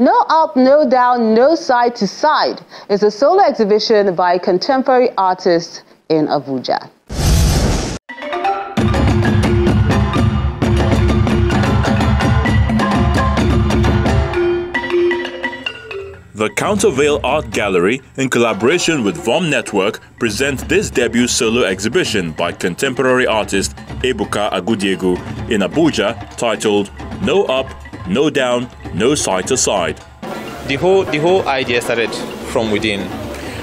No Up, No Down, No Side to Side is a solo exhibition by contemporary artists in Abuja. The Countervail Art Gallery, in collaboration with VOM Network, presents this debut solo exhibition by contemporary artist Ebuka Agudiegwu in Abuja titled No Up, No Down, No Side to Side. The whole, the whole idea started from within.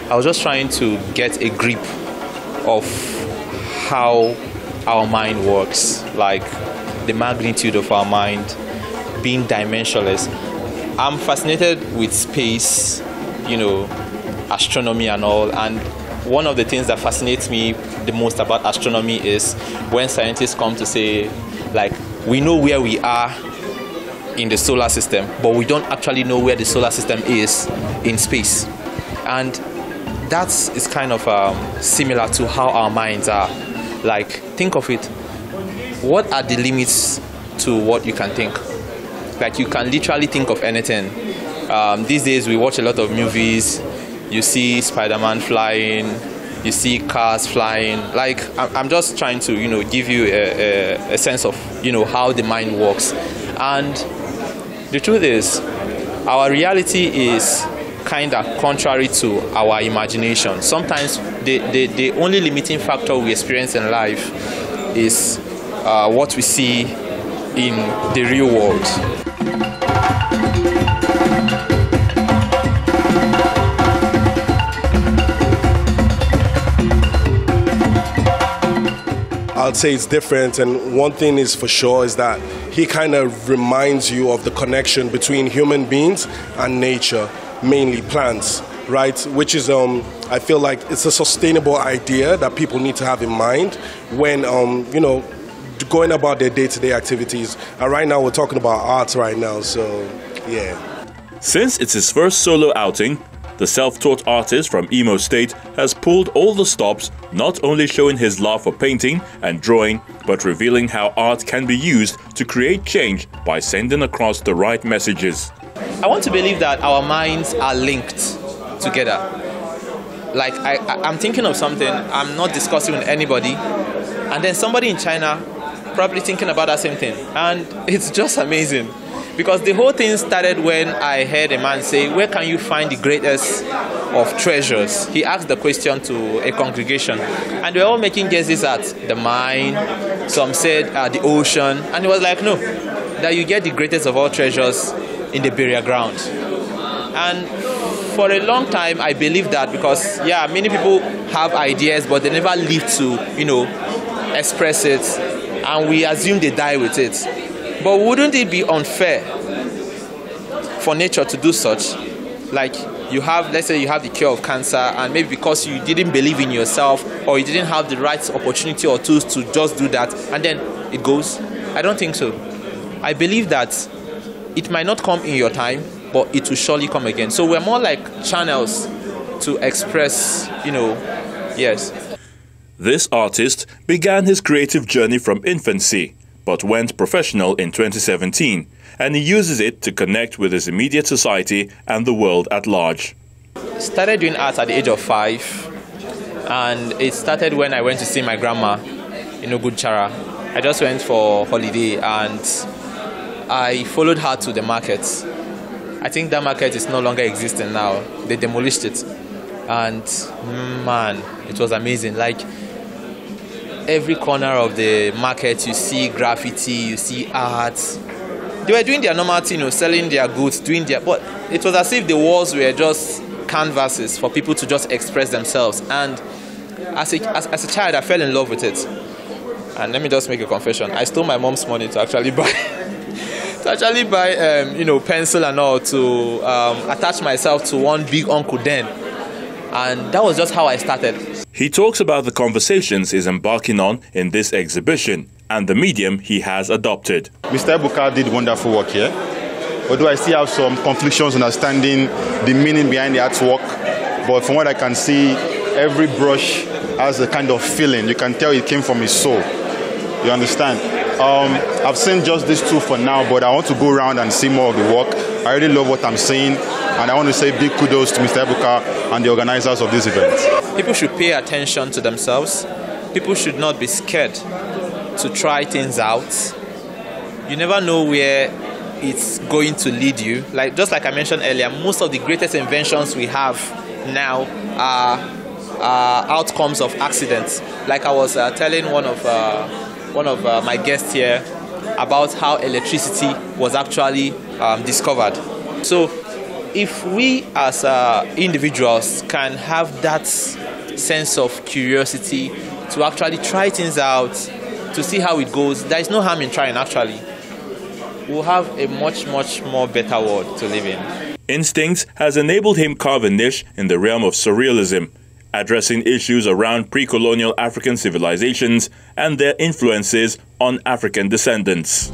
I was just trying to get a grip of how our mind works, like the magnitude of our mind being dimensionless I'm fascinated with space, you know, astronomy and all. And one of the things that fascinates me the most about astronomy is when scientists come to say, like, we know where we are in the solar system, but we don't actually know where the solar system is in space. And that is kind of um, similar to how our minds are. Like, think of it. What are the limits to what you can think? Like you can literally think of anything. Um, these days we watch a lot of movies. You see Spider-Man flying. You see cars flying. Like I'm just trying to you know give you a, a, a sense of you know how the mind works. And the truth is, our reality is kind of contrary to our imagination. Sometimes the, the, the only limiting factor we experience in life is uh, what we see in the real world. Say it's different. And one thing is for sure is that he kind of reminds you of the connection between human beings and nature, mainly plants, right? Which is, um, I feel like it's a sustainable idea that people need to have in mind when, um, you know, going about their day-to-day activities. And right now, we're talking about art right now, so yeah. Since it's his first solo outing, the self-taught artist from Imo State has pulled all the stops, not only showing his love for painting and drawing, but revealing how art can be used to create change by sending across the right messages. I want to believe that our minds are linked together. Like I, I, am thinking of something, I'm not discussing with anybody, and then somebody in China probably thinking about that same thing, and it's just amazing because the whole thing started when I heard a man say, Where can you find the greatest of treasures? He asked the question to a congregation, and they were all making guesses at the mine, some said uh, the ocean, and he was like, No, that you get the greatest of all treasures in the burial ground. And for a long time, I believed that because, yeah, many people have ideas, but they never live to, you know, express it, and we assume they die with it. But wouldn't it be unfair for nature to do such? Like you have, let's say you have the cure of cancer, and maybe because you didn't believe in yourself or you didn't have the right opportunity or tools to just do that, and then it goes. I don't think so. I believe that it might not come in your time, but it will surely come again. So we're more like channels to express, you know, yes. This artist began his creative journey from infancy but went professional in 2017, and he uses it to connect with his immediate society and the world at large. Started doing art at the age of five, and it started when I went to see my grandma in Oguchara. I just went for holiday and I followed her to the market. I think that market is no longer existing now. They demolished it. And man, it was amazing. Like every corner of the market you see graffiti, you see art. They were doing their normal thing, you know, selling their goods, doing their but it was as if the walls were just canvases for people to just express themselves. And as a, as, as a child, I fell in love with it. And let me just make a confession: I stole my mom's money to actually buy. to actually buy, um, you know, pencil and all to um, attach myself to one big uncle then, and that was just how I started. He talks about the conversations he's embarking on in this exhibition and the medium he has adopted. Mr. Ebuka did wonderful work here, although I still have some conflictions understanding the meaning behind the artwork. But from what I can see, every brush has a kind of feeling. You can tell it came from his soul. You understand? Um, I've seen just these two for now, but I want to go around and see more of the work I really love what I'm seeing, and I want to say big kudos to Mr. Ebuka and the organizers of this event. People should pay attention to themselves. People should not be scared to try things out. You never know where it's going to lead you. Like just like I mentioned earlier, most of the greatest inventions we have now are, outcomes of accidents. Like I was uh, telling one of uh, one of uh, my guests here about how electricity was actually um, discovered. So, if we as uh, individuals can have that sense of curiosity to actually try things out, to see how it goes, there is no harm in trying actually. We'll have a much, much more better world to live in. Instincts has enabled him carve a niche in the realm of surrealism, addressing issues around pre colonial African civilizations and their influences on African descendants.